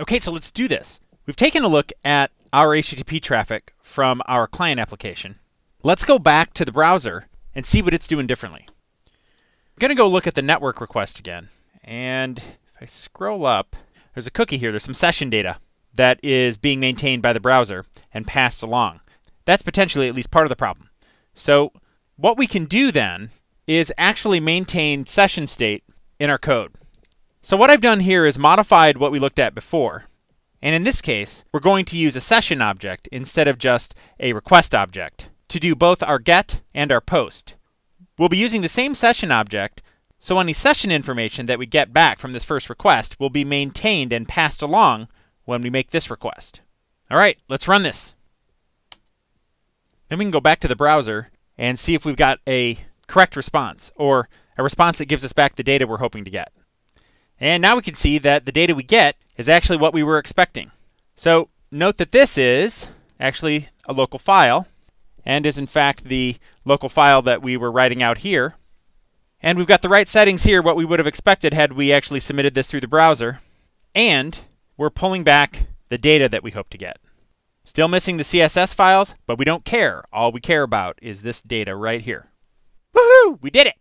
Okay, so let's do this. We've taken a look at our HTTP traffic from our client application. Let's go back to the browser and see what it's doing differently. I'm going to go look at the network request again. And if I scroll up, there's a cookie here. There's some session data that is being maintained by the browser and passed along. That's potentially at least part of the problem. So what we can do then is actually maintain session state in our code. So what I've done here is modified what we looked at before. And in this case, we're going to use a session object instead of just a request object to do both our get and our post. We'll be using the same session object, so any session information that we get back from this first request will be maintained and passed along when we make this request. All right, let's run this. Then we can go back to the browser and see if we've got a correct response or a response that gives us back the data we're hoping to get. And now we can see that the data we get is actually what we were expecting. So note that this is actually a local file and is in fact the local file that we were writing out here. And we've got the right settings here, what we would have expected had we actually submitted this through the browser. And we're pulling back the data that we hope to get. Still missing the CSS files, but we don't care. All we care about is this data right here. Woohoo! We did it!